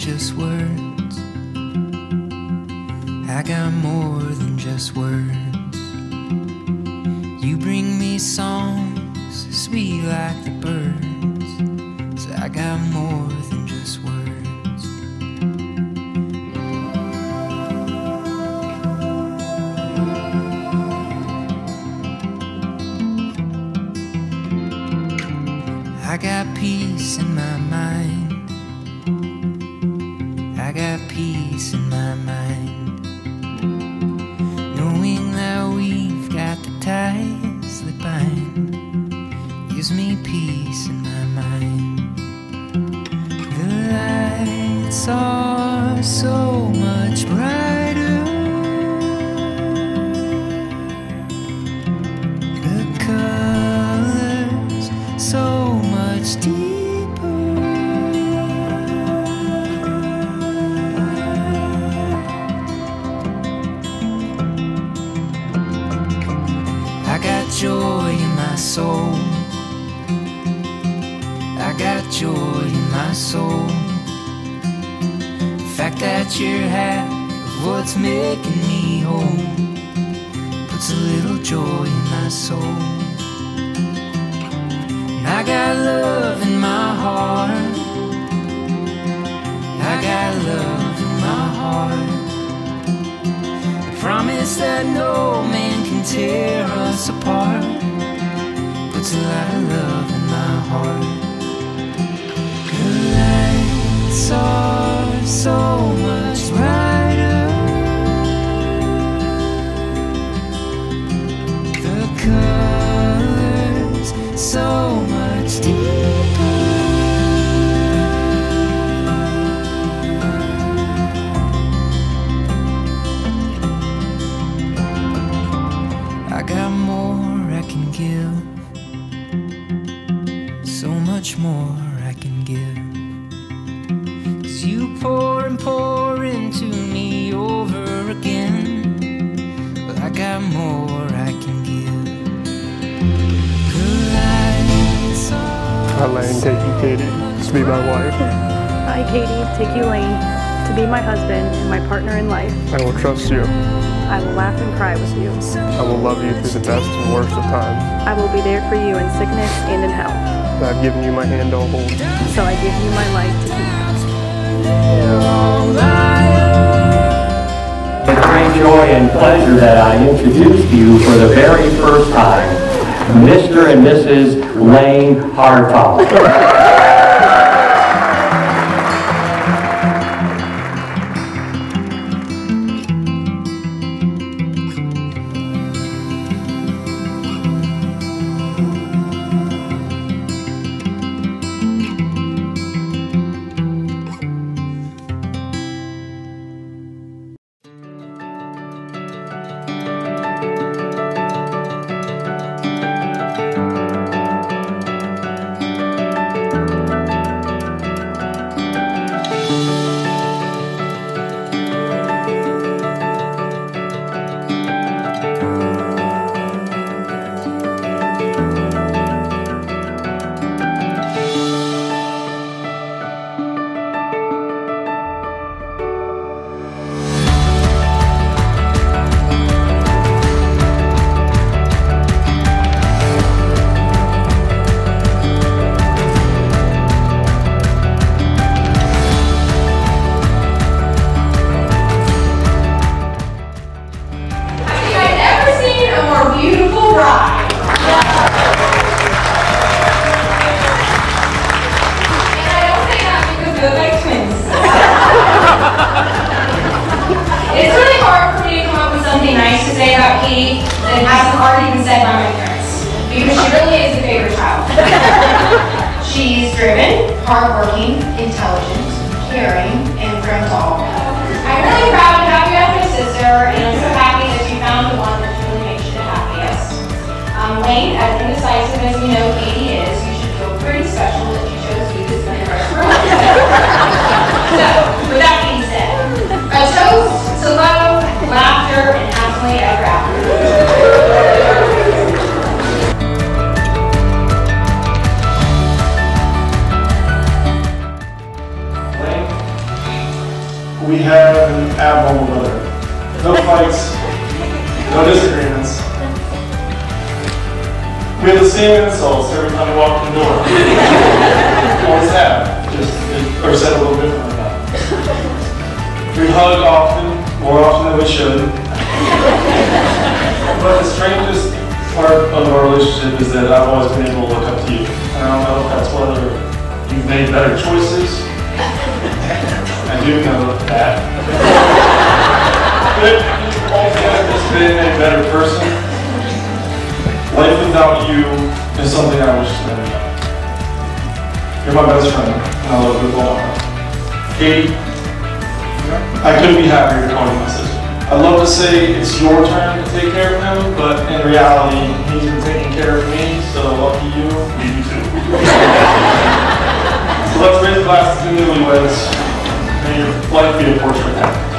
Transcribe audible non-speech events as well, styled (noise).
just words. I got more than just words. You bring me songs sweet like the birds. So I got more than just words. I got peace in my mind. Peace in my mind. Knowing that we've got the ties that bind gives me peace in my mind. The lights are so much brighter. The colors so much deeper. Soul. I got joy in my soul. The fact that you're half of what's making me whole puts a little joy in my soul. And I got love in my heart. I got love in my heart. The promise that no man can tear us apart lot of love in my heart. More I can give. Cause you pour and pour into me over again. But I got more I can give. The lights are Elaine, take you, Katie, to be my wife. I, Katie, take you, Lane, to be my husband and my partner in life. I will trust you. I will laugh and cry with you. I will love you through the best and worst of times. I will be there for you in sickness and in health. And I've given you my hand to hold. So I give you my life to keep. It's great joy and pleasure that I introduce to you for the very first time, Mr. and Mrs. Lane Hartong. To say about Katie that hasn't already been said by my parents. Because she really is a favorite child. (laughs) She's driven, hardworking, intelligent, caring, and friend to all. I'm really proud to have you as my sister, no fights, no disagreements. We have the same insults every time we walk in the door. Always have, just, or said a little differently now. We hug often, more often than we should. But the strangest part of our relationship is that I've always been able to look up to you. And I don't know if that's whether you've made better choices. I do know that. But you've always just been a better person. Life without you is something I wish to never know. You're my best friend, and I love you with all my heart. Katie, I couldn't be happier to call you my sister. I'd love to say it's your turn to take care of him, but in reality, he's been taking care of me, so lucky you. You too. so (laughs) let's raise glasses to newlyweds. May your life be a portrait now.